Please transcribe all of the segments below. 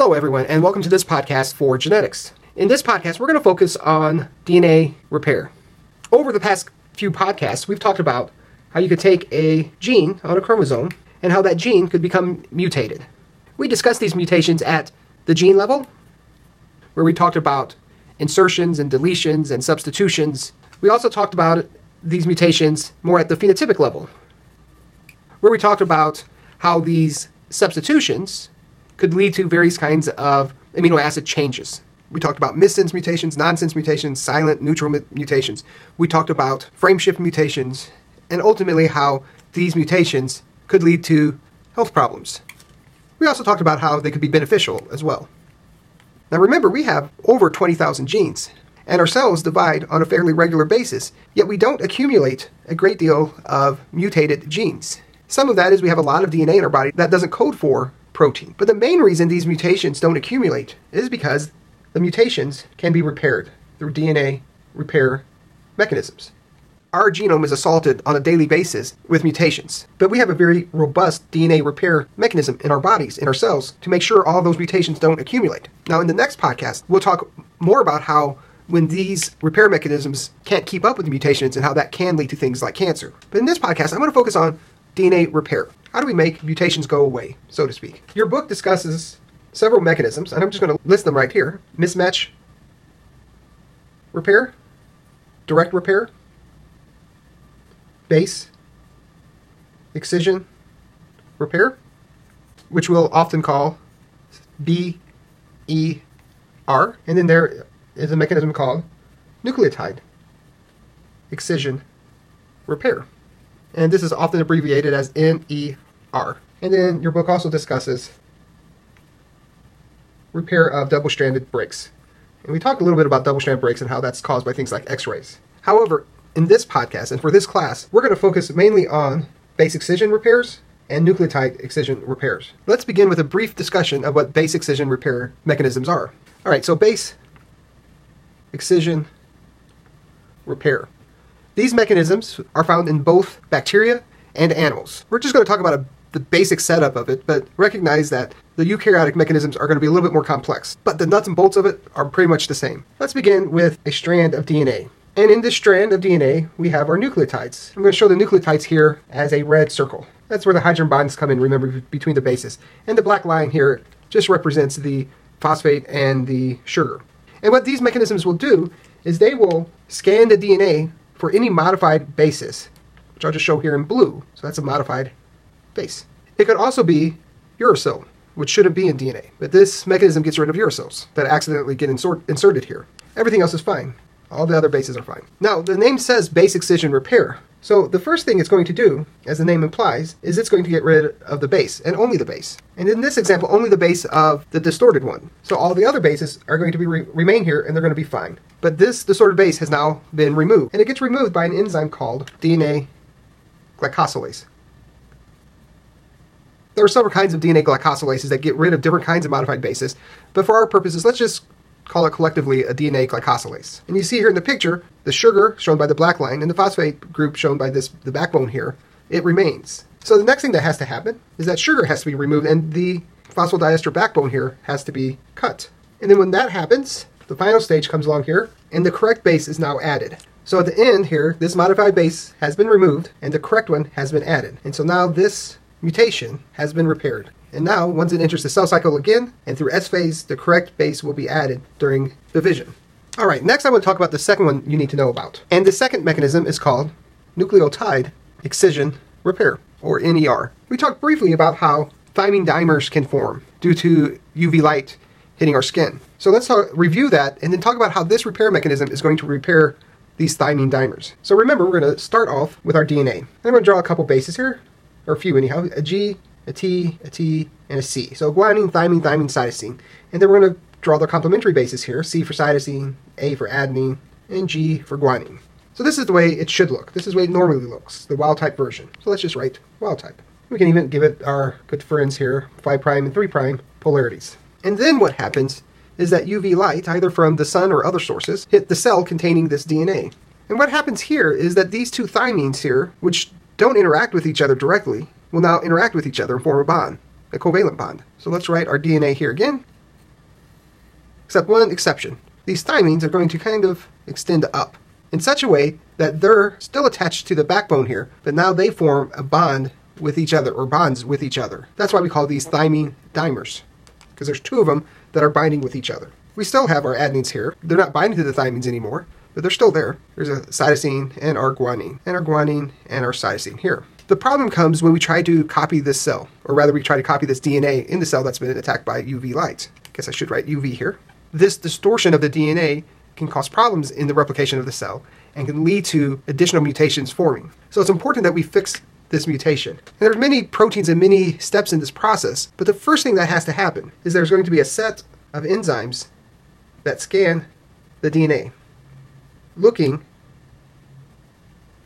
Hello, everyone, and welcome to this podcast for genetics. In this podcast, we're going to focus on DNA repair. Over the past few podcasts, we've talked about how you could take a gene on a chromosome and how that gene could become mutated. We discussed these mutations at the gene level, where we talked about insertions and deletions and substitutions. We also talked about these mutations more at the phenotypic level, where we talked about how these substitutions could lead to various kinds of amino acid changes. We talked about missense mutations, nonsense mutations, silent, neutral mutations. We talked about frameshift mutations, and ultimately how these mutations could lead to health problems. We also talked about how they could be beneficial as well. Now remember, we have over 20,000 genes, and our cells divide on a fairly regular basis, yet we don't accumulate a great deal of mutated genes. Some of that is we have a lot of DNA in our body that doesn't code for protein. But the main reason these mutations don't accumulate is because the mutations can be repaired through DNA repair mechanisms. Our genome is assaulted on a daily basis with mutations, but we have a very robust DNA repair mechanism in our bodies, in our cells, to make sure all those mutations don't accumulate. Now, in the next podcast, we'll talk more about how when these repair mechanisms can't keep up with the mutations and how that can lead to things like cancer. But in this podcast, I'm going to focus on DNA repair. How do we make mutations go away, so to speak? Your book discusses several mechanisms, and I'm just going to list them right here mismatch repair, direct repair, base, excision repair, which we'll often call BER. And then there is a mechanism called nucleotide excision repair and this is often abbreviated as NER. And then your book also discusses repair of double-stranded breaks. And we talked a little bit about double-stranded breaks and how that's caused by things like X-rays. However, in this podcast and for this class, we're going to focus mainly on base excision repairs and nucleotide excision repairs. Let's begin with a brief discussion of what base excision repair mechanisms are. All right, so base excision repair. These mechanisms are found in both bacteria and animals. We're just going to talk about a, the basic setup of it, but recognize that the eukaryotic mechanisms are going to be a little bit more complex. But the nuts and bolts of it are pretty much the same. Let's begin with a strand of DNA. And in this strand of DNA, we have our nucleotides. I'm going to show the nucleotides here as a red circle. That's where the hydrogen bonds come in, remember, between the bases. And the black line here just represents the phosphate and the sugar. And what these mechanisms will do is they will scan the DNA for any modified basis, which I'll just show here in blue. So that's a modified base. It could also be uracil, which shouldn't be in DNA, but this mechanism gets rid of uracils that accidentally get insert inserted here. Everything else is fine. All the other bases are fine. Now, the name says base excision repair. So the first thing it's going to do, as the name implies, is it's going to get rid of the base, and only the base. And in this example, only the base of the distorted one. So all the other bases are going to be re remain here, and they're going to be fine. But this distorted base has now been removed, and it gets removed by an enzyme called DNA glycosylase. There are several kinds of DNA glycosylases that get rid of different kinds of modified bases, but for our purposes, let's just call it collectively a DNA glycosylase. And you see here in the picture, the sugar shown by the black line and the phosphate group shown by this the backbone here, it remains. So the next thing that has to happen is that sugar has to be removed and the phosphodiester backbone here has to be cut. And then when that happens, the final stage comes along here and the correct base is now added. So at the end here, this modified base has been removed and the correct one has been added. And so now this mutation has been repaired. And now, once it enters the cell cycle again, and through S phase, the correct base will be added during division. All right, next I want to talk about the second one you need to know about. And the second mechanism is called nucleotide excision repair, or NER. We talked briefly about how thymine dimers can form due to UV light hitting our skin. So let's talk, review that and then talk about how this repair mechanism is going to repair these thymine dimers. So remember, we're going to start off with our DNA. I'm going to draw a couple bases here, or a few anyhow, a G, a T, a T, and a C. So guanine, thymine, thymine, cytosine. And then we're going to draw the complementary bases here, C for cytosine, A for adenine, and G for guanine. So this is the way it should look. This is the way it normally looks, the wild type version. So let's just write wild type. We can even give it our good friends here, 5' and 3' polarities. And then what happens is that UV light, either from the sun or other sources, hit the cell containing this DNA. And what happens here is that these two thymines here, which don't interact with each other directly, will now interact with each other and form a bond, a covalent bond. So let's write our DNA here again. except one exception. These thymines are going to kind of extend up in such a way that they're still attached to the backbone here, but now they form a bond with each other or bonds with each other. That's why we call these thymine dimers, because there's two of them that are binding with each other. We still have our adenines here. They're not binding to the thymines anymore, but they're still there. There's a cytosine and our guanine, and our guanine and our cytosine here. The problem comes when we try to copy this cell, or rather we try to copy this DNA in the cell that's been attacked by UV light. I guess I should write UV here. This distortion of the DNA can cause problems in the replication of the cell and can lead to additional mutations forming. So it's important that we fix this mutation. And there are many proteins and many steps in this process, but the first thing that has to happen is there's going to be a set of enzymes that scan the DNA, looking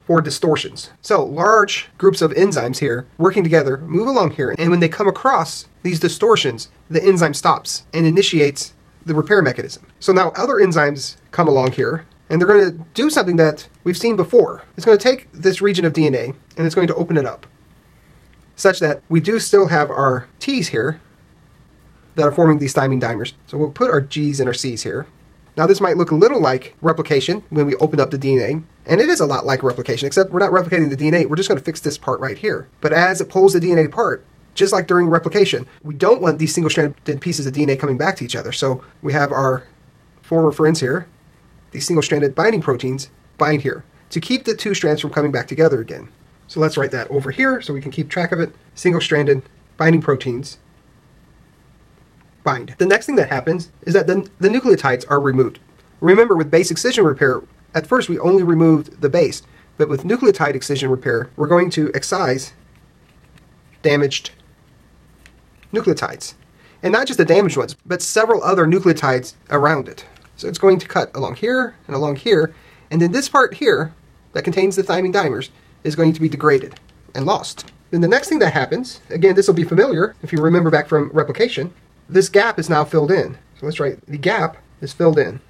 for distortions. So large groups of enzymes here working together move along here, and when they come across these distortions, the enzyme stops and initiates the repair mechanism. So now other enzymes come along here and they're going to do something that we've seen before. It's going to take this region of DNA and it's going to open it up such that we do still have our T's here that are forming these thymine dimers. So we'll put our G's and our C's here. Now this might look a little like replication when we open up the DNA, and it is a lot like replication, except we're not replicating the DNA, we're just going to fix this part right here. But as it pulls the DNA apart, just like during replication, we don't want these single-stranded pieces of DNA coming back to each other. So we have our former friends here, these single-stranded binding proteins, bind here to keep the two strands from coming back together again. So let's write that over here so we can keep track of it. Single-stranded binding proteins bind. The next thing that happens is that the, the nucleotides are removed. Remember, with base excision repair, at first we only removed the base, but with nucleotide excision repair, we're going to excise damaged nucleotides. And not just the damaged ones, but several other nucleotides around it. So it's going to cut along here and along here, and then this part here that contains the thymine dimers is going to be degraded and lost. Then the next thing that happens, again, this will be familiar if you remember back from replication, this gap is now filled in. So let's write the gap is filled in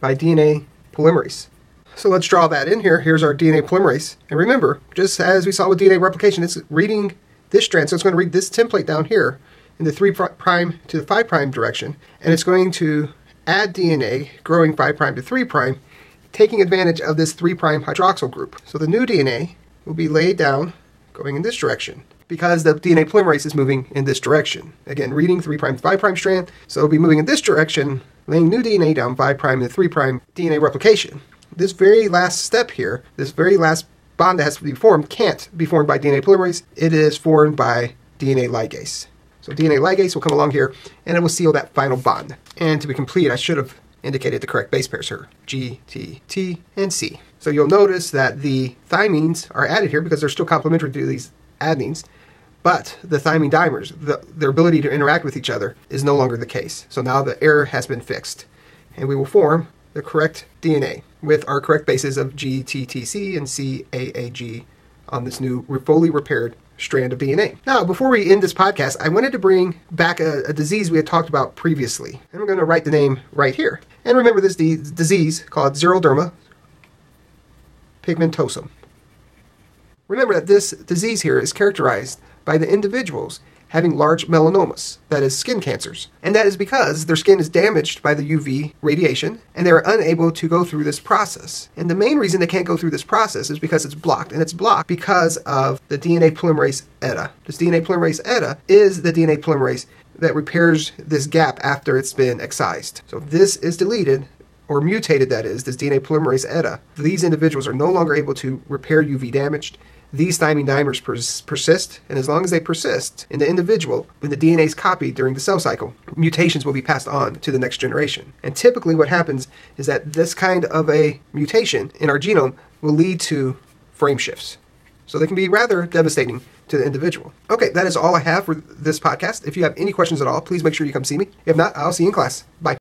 by DNA polymerase. So let's draw that in here. Here's our DNA polymerase. And remember, just as we saw with DNA replication, it's reading this strand. So it's going to read this template down here in the 3' prime to the 5' prime direction. And it's going to add DNA, growing 5' prime to 3', prime, taking advantage of this 3' prime hydroxyl group. So the new DNA will be laid down going in this direction because the DNA polymerase is moving in this direction. Again, reading 3' 5' strand, so it'll be moving in this direction, laying new DNA down 5' and 3' DNA replication. This very last step here, this very last bond that has to be formed, can't be formed by DNA polymerase. It is formed by DNA ligase. So DNA ligase will come along here and it will seal that final bond. And to be complete, I should have indicated the correct base pairs here, G, T, T, and C. So you'll notice that the thymines are added here because they're still complementary to these adenines, but the thymine dimers, the, their ability to interact with each other, is no longer the case. So now the error has been fixed, and we will form the correct DNA with our correct bases of GTTC and CAAG on this new fully repaired strand of DNA. Now, before we end this podcast, I wanted to bring back a, a disease we had talked about previously, and I'm going to write the name right here. And remember this disease called xeroderma pigmentosum. Remember that this disease here is characterized by the individuals having large melanomas, that is, skin cancers. And that is because their skin is damaged by the UV radiation and they're unable to go through this process. And the main reason they can't go through this process is because it's blocked. And it's blocked because of the DNA polymerase ETA. This DNA polymerase ETA is the DNA polymerase that repairs this gap after it's been excised. So if this is deleted, or mutated that is, this DNA polymerase ETA, these individuals are no longer able to repair UV damaged these thymine dimers pers- persist, and as long as they persist in the individual, when the DNA is copied during the cell cycle, mutations will be passed on to the next generation. And typically, what happens is that this kind of a mutation in our genome will lead to frame shifts. So they can be rather devastating to the individual. Okay, that is all I have for this podcast. If you have any questions at all, please make sure you come see me. If not, I'll see you in class. Bye.